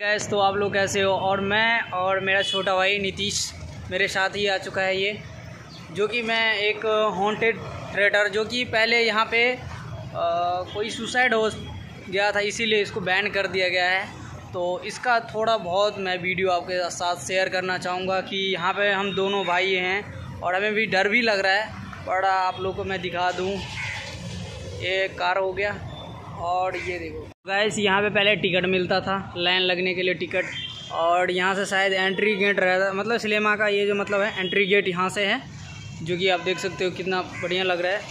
Gas तो आप लोग कैसे हो? और मैं और मेरा छोटा भाई नीतीश मेरे साथ ही आ चुका है ये जो कि मैं एक हॉन्टेड ट्रेडर जो कि पहले यहाँ पे आ, कोई सुसाइड हो गया था इसीलिए इसको बैन कर दिया गया है। तो इसका थोड़ा बहुत मैं वीडियो आपके साथ शेयर करना चाहूँगा कि यहाँ पे हम दोनों भाई हैं और हमें भी डर भी लग रहा है। बड़ा आप लोग को मैं दिखा दूँ। ये कार हो गया और ये देखो। गैस यहाँ पे पहले टिकट मिलता था, लाइन लगने के लिए टिकट और यहाँ से शायद एंट्री गेट रहता मतलब सिनेमा का ये जो मतलब है एंट्री गेट यहाँ से है, जो कि आप देख सकते हो कितना बढ़िया लग रहा है।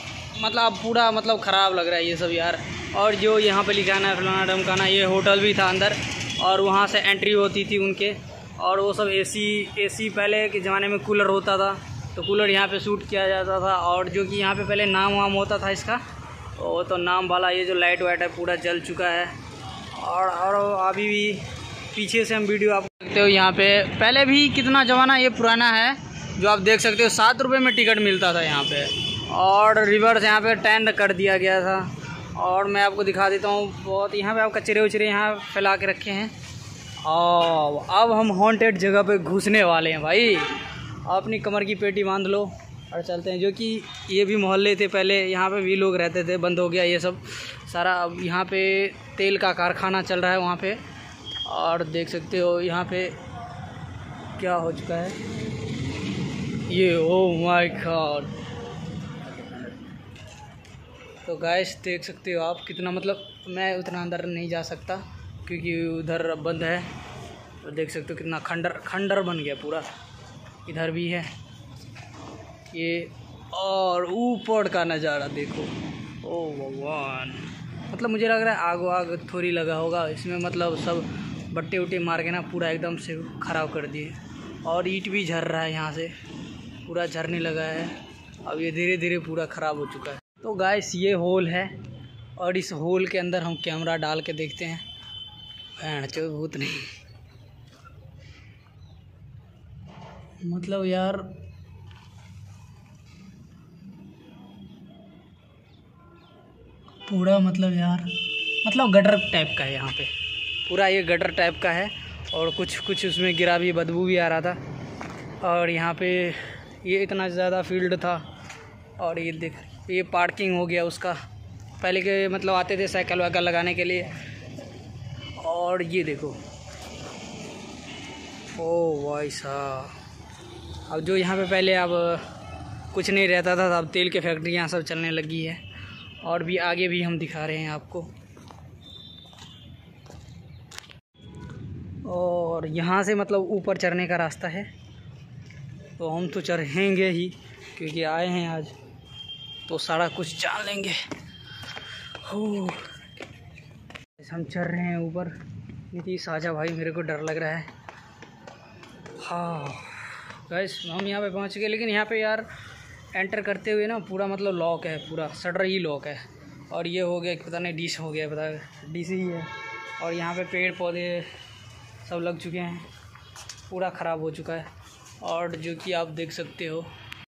मतलब अब पूरा मतलब ख़राब लग रहा है ये सब यार। और जो यहाँ पे लिखा है फलाना डमकाना ये होटल भी था अंदर, और वहाँ से एंट्री होती थी उनके। और वो सब एसी एसी पहले के ज़माने में कूलर होता था तो कूलर यहाँ पे शूट किया जाता था। और जो कि यहाँ पे पहले नाम वाम होता था इसका वो तो नाम वाला ये जो लाइट वाइट है, पूरा जल चुका है। और और अभी भी पीछे से हम वीडियो आप देखते हो यहाँ पे। पहले भी कितना ज़माना ये पुराना है, जो आप देख सकते हो, सात रुपये में टिकट मिलता था यहाँ पे। और रिवर्स यहाँ पे टेंट कर दिया गया था। और मैं आपको दिखा देता हूँ, बहुत यहाँ पे आप कचरे उचरे यहाँ फैला के रखे हैं। और अब हम हॉन्टेड जगह पे घुसने वाले हैं भाई। अपनी कमर की पेटी बाँध लो। और चलते हैं, जो कि ये भी मोहल्ले थे पहले, यहाँ पे भी लोग रहते थे, बंद हो गया ये सब। सारा अब यहाँ पे तेल का कारखाना चल रहा है वहाँ पे। और देख सकते हो यहाँ पे क्या हो चुका है। ये ओ माय गॉड तो गैस देख सकते हो आप कितना मतलब मैं उतना अंदर नहीं जा सकता, क्योंकि उधर बंद है। तो देख सकते हो कितना खंडर खंडर बन गया पूरा। इधर भी है। ये और ऊपर का नज़ारा देखो। ओ भगवान। मतलब मुझे लग रहा है आग वाग थोड़ी लगा होगा, इसमें मतलब सब बट्टे उट्टे मार के ना पूरा एकदम से ख़राब कर दिए। और ईट भी झर रहा है यहाँ से, पूरा झरने लगा है। अब ये धीरे धीरे पूरा ख़राब हो चुका है। तो गाइस ये होल है, और इस होल के अंदर हम कैमरा डाल के देखते हैं। भैन चो भूत नहीं। मतलब यार पूरा मतलब यार मतलब गटर टाइप का है यहाँ पे। पूरा ये गटर टाइप का है और कुछ कुछ उसमें गिरा भी, बदबू भी आ रहा था। और यहाँ पे ये इतना ज़्यादा फ़ील्ड था और ये देख, ये पार्किंग हो गया उसका। पहले के मतलब आते थे साइकिल वाइकल लगाने के लिए। और ये देखो। ओ भाई अब जो यहाँ पे पहले अब कुछ नहीं रहता था, अब तेल की फैक्ट्रियाँ सब चलने लगी है। और भी आगे भी हम दिखा रहे हैं आपको। और यहाँ से मतलब ऊपर चढ़ने का रास्ता है। तो हम तो चढ़ेंगे ही, क्योंकि आए हैं आज। तो सारा कुछ जान लेंगे। हो। हम चढ़ रहे हैं ऊपर। नीतीश आजा भाई मेरे को डर लग रहा है। हाँ। गैस हम यहाँ पे पहुँच गए, लेकिन यहाँ पे यार एंटर करते हुए ना पूरा मतलब लॉक है, पूरा शटर ही लॉक है। और ये हो गया पता नहीं डिश हो गया, पता डिश ही है। और यहाँ पे पेड़ पौधे सब लग चुके हैं। पूरा ख़राब हो चुका है। और जो कि आप देख सकते हो,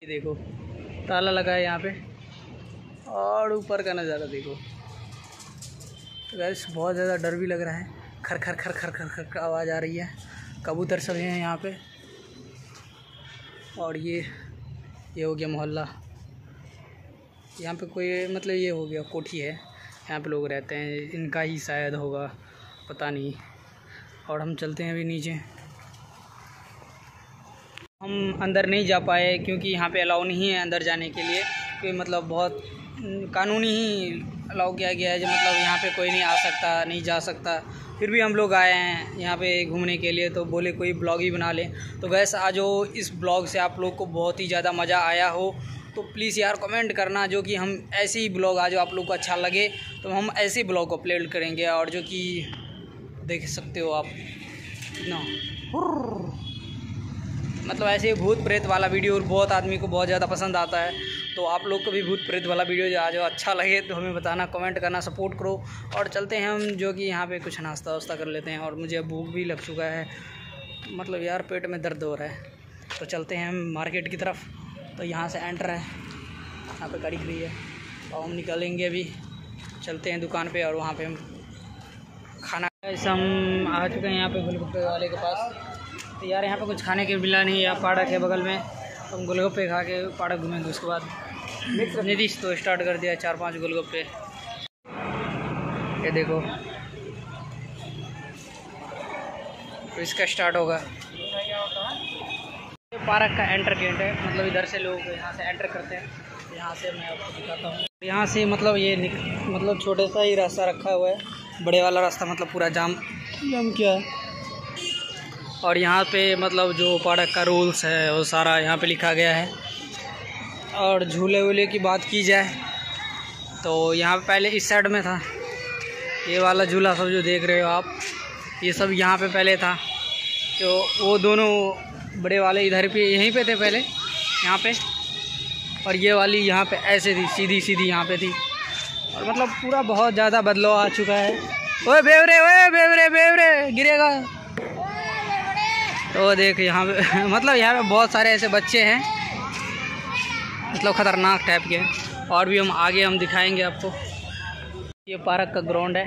ये देखो, ताला लगा है यहाँ पे। और ऊपर का नज़ारा देखो। तो गैस बहुत ज़्यादा डर भी लग रहा है। खर खर खर खर खर खर आवाज़ आ रही है। कबूतर सब हैं यहाँ पे। और ये ये हो गया मोहल्ला। यहाँ पे कोई मतलब ये हो गया कोठी है। यहाँ पे लोग रहते हैं। इनका ही शायद होगा, पता नहीं। और हम चलते हैं अभी नीचे। हम अंदर नहीं जा पाए क्योंकि यहाँ पे अलाउ नहीं है अंदर जाने के लिए। क्योंकि मतलब बहुत कानूनी ही अलाउ किया गया है जो मतलब यहाँ पे कोई नहीं आ सकता, नहीं जा सकता। फिर भी हम लोग आए हैं यहाँ पे घूमने के लिए तो बोले कोई ब्लॉग ही बना लें। तो वैसे आज हो इस ब्लॉग से आप लोग को बहुत ही ज़्यादा मज़ा आया हो। तो प्लीज़ यार कमेंट करना जो कि हम ऐसे ही ब्लॉग आज आप लोग को अच्छा लगे तो हम ऐसे ब्लॉग को अपलोड करेंगे और जो कि देख सकते हो आप। कितना मतलब ऐसे भूत प्रेत वाला वीडियो बहुत आदमी को बहुत ज़्यादा पसंद आता है। तो आप लोग को भी भूत प्रेत वाला वीडियो जो अच्छा लगे तो हमें बताना कमेंट करना सपोर्ट करो। और चलते हैं हम जो कि यहाँ पे कुछ नाश्ता वास्ता कर लेते हैं और मुझे भूख भी लग चुका है। मतलब यार पेट में दर्द हो रहा है। तो चलते हैं हम मार्केट की तरफ़। तो यहाँ से एंटर है। यहाँ पे गाड़ी खड़ी है। और हम निकलेंगे अभी। चलते हैं दुकान पे और वहाँ पे हम खाना ऐसे हम आ चुके हैं यहाँ पे गोलगप्पे वाले के पास। तो यार यहाँ पे कुछ खाने के मिला नहीं या पाड़क है बगल में। हम गोलगप्पे खा के पाड़क घूमेंगे, उसके बाद नीतीश तो स्टार्ट कर दिया चार पाँच गोलगप्पे। ये देखो। तो इसका स्टार्ट होगा। ये पार्क का एंटर गेट है मतलब इधर से लोग यहाँ से एंटर करते हैं। यहाँ से मैं आपको दिखाता हूँ। यहाँ से मतलब ये मतलब छोटे सा ही रास्ता रखा हुआ है। बड़े वाला रास्ता मतलब पूरा जाम जाम क्या है। और यहाँ पे मतलब जो पार्क का रूल्स है, वो सारा यहाँ पे लिखा गया है। और झूले वूले की बात की जाए तो यहाँ पहले इस साइड में था। ये वाला झूला सब जो देख रहे हो आप, ये सब यहाँ पे पहले था। तो वो दोनों बड़े वाले इधर पे, यहीं पे थे पहले, यहाँ पे। और ये वाली यहाँ पे ऐसे थी, सीधी सीधी यहाँ पे थी। और मतलब पूरा बहुत ज़्यादा बदलाव आ चुका है। ओए बेवरे ओए बेवरे बेवरे, गिरेगा। तो देख यहाँ पे मतलब यहाँ पे बहुत सारे ऐसे बच्चे हैं मतलब ख़तरनाक टाइप के और भी हम आगे हम दिखाएँगे आपको ये पार्क का ग्राउंड है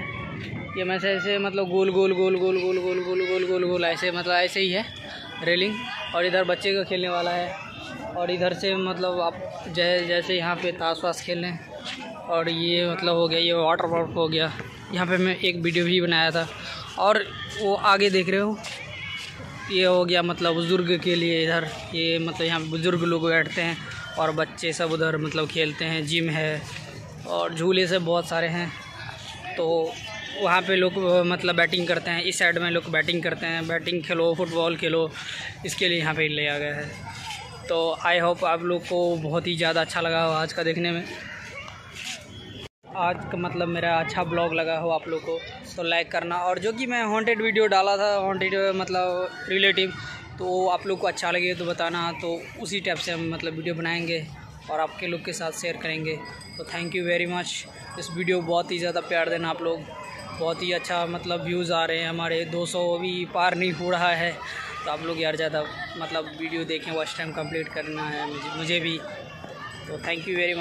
ये मैं से ऐसे मतलब गोल गोल गोल गोल गोल गोल गोल गोल गोल गोल ऐसे मतलब ऐसे ही है रेलिंग और इधर बच्चे का खेलने वाला है और इधर से मतलब आप जै जैसे यहाँ पे ताश वाश खेल और ये मतलब हो गया ये वाटर पार्क हो गया यहाँ पे मैं एक वीडियो भी बनाया था और वो आगे देख रहे हो ये हो गया मतलब बुज़ुर्ग के लिए इधर। ये मतलब यहाँ बुज़ुर्ग लोग बैठते हैं और बच्चे सब उधर मतलब खेलते हैं जिम है और झूले से बहुत सारे हैं। तो वहाँ पे लोग मतलब बैटिंग करते हैं, इस साइड में लोग बैटिंग करते हैं। बैटिंग खेलो, फुटबॉल खेलो, इसके लिए यहाँ पे ले आ गया है। तो आई होप आप लोग को बहुत ही ज़्यादा अच्छा लगा हो आज का देखने में। आज का मतलब मेरा अच्छा ब्लॉग लगा हो आप लोग को तो लाइक करना। और जो कि मैं हॉन्टेड वीडियो डाला था हॉन्टेड मतलब रिलेटिव तो आप लोग को अच्छा लगे तो बताना। तो उसी टाइप से हम मतलब वीडियो बनाएँगे और आपके लोग के साथ शेयर करेंगे। तो थैंक यू वेरी मच इस वीडियो बहुत ही ज़्यादा प्यार देना आप लोग। बहुत ही अच्छा मतलब व्यूज़ आ रहे हैं हमारे। 200 भी पार नहीं हो रहा है। तो आप लोग यार ज़्यादा मतलब वीडियो देखें वॉच टाइम कंप्लीट करना है मुझे मुझे भी। तो थैंक यू वेरी मच